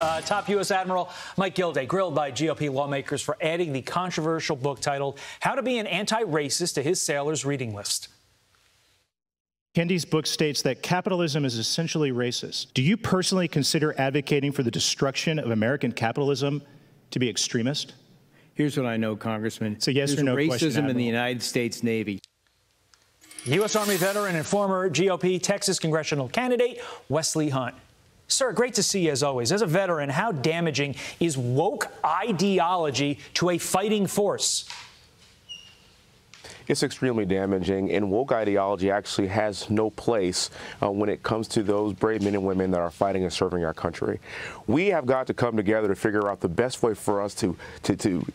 Uh, top U.S. Admiral Mike Gilday grilled by GOP lawmakers for adding the controversial book titled How to Be an Anti Racist to his sailors' reading list. Kendi's book states that capitalism is essentially racist. Do you personally consider advocating for the destruction of American capitalism to be extremist? Here's what I know, Congressman. So yes There's or no racism question, in the United States Navy. U.S. Army veteran and former GOP Texas congressional candidate Wesley Hunt. Sir, great to see you as always. As a veteran, how damaging is woke ideology to a fighting force? It's extremely damaging, and woke ideology actually has no place uh, when it comes to those brave men and women that are fighting and serving our country. We have got to come together to figure out the best way for us to, to, to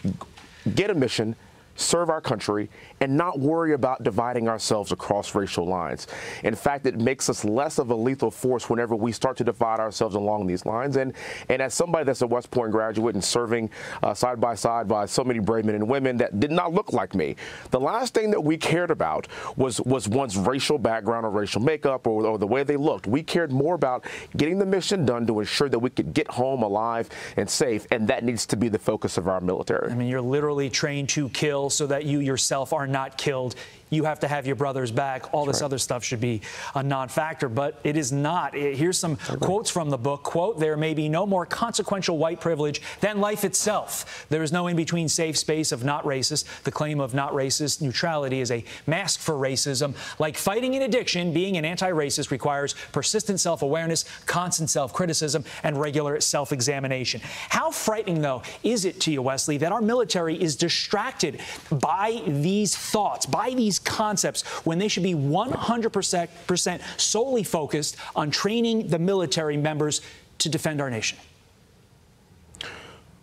get a mission serve our country, and not worry about dividing ourselves across racial lines. In fact, it makes us less of a lethal force whenever we start to divide ourselves along these lines. And, and as somebody that's a West Point graduate and serving uh, side by side by so many brave men and women that did not look like me, the last thing that we cared about was, was one's racial background or racial makeup or, or the way they looked. We cared more about getting the mission done to ensure that we could get home alive and safe, and that needs to be the focus of our military. I mean, you're literally trained to kill so that you yourself are not killed you have to have your brother's back. All this right. other stuff should be a non-factor, but it is not. Eh, here's some quotes from the book. Quote, there may be no more consequential white privilege than life itself. There is no in-between safe space of not racist. The claim of not racist neutrality is a mask for racism. Like fighting an addiction, being an anti-racist requires persistent self-awareness, constant self-criticism, and regular self-examination. How frightening, though, is it to you, Wesley, that our military is distracted by these thoughts, by these concepts when they should be 100% solely focused on training the military members to defend our nation?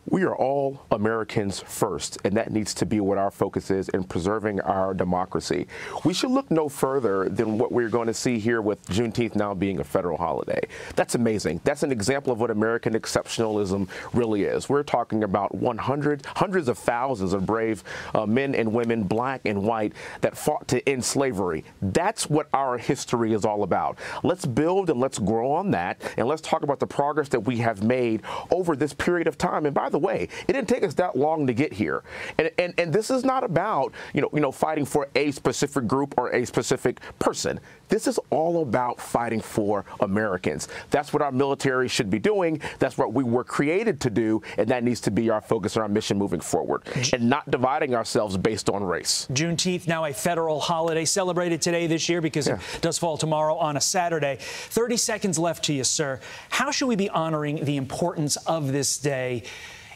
We are all Americans first, and that needs to be what our focus is in preserving our democracy. We should look no further than what we're going to see here with Juneteenth now being a federal holiday. That's amazing. That's an example of what American exceptionalism really is. We're talking about 100, hundreds of thousands of brave uh, men and women, black and white, that fought to end slavery. That's what our history is all about. Let's build and let's grow on that, and let's talk about the progress that we have made over this period of time. And by the way. It didn't take us that long to get here. And, and, and this is not about, you know, you know, fighting for a specific group or a specific person. This is all about fighting for Americans. That's what our military should be doing. That's what we were created to do, and that needs to be our focus and our mission moving forward, and not dividing ourselves based on race. Juneteenth, now a federal holiday celebrated today this year because yeah. it does fall tomorrow on a Saturday. 30 seconds left to you, sir. How should we be honoring the importance of this day?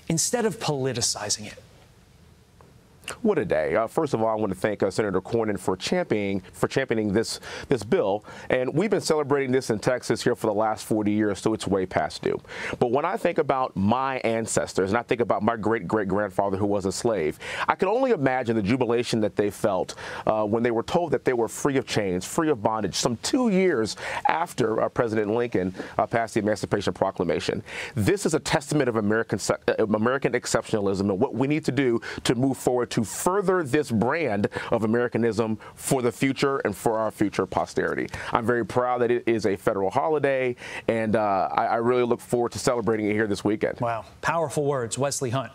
Instead of politicizing it? What a day! Uh, first of all, I want to thank uh, Senator Cornyn for championing for championing this this bill, and we've been celebrating this in Texas here for the last 40 years, so it's way past due. But when I think about my ancestors and I think about my great great grandfather who was a slave, I can only imagine the jubilation that they felt uh, when they were told that they were free of chains, free of bondage, some two years after uh, President Lincoln uh, passed the Emancipation Proclamation. This is a testament of American uh, American exceptionalism and what we need to do to move forward to further this brand of Americanism for the future and for our future posterity. I'm very proud that it is a federal holiday, and uh, I, I really look forward to celebrating it here this weekend. Wow. Powerful words, Wesley Hunt.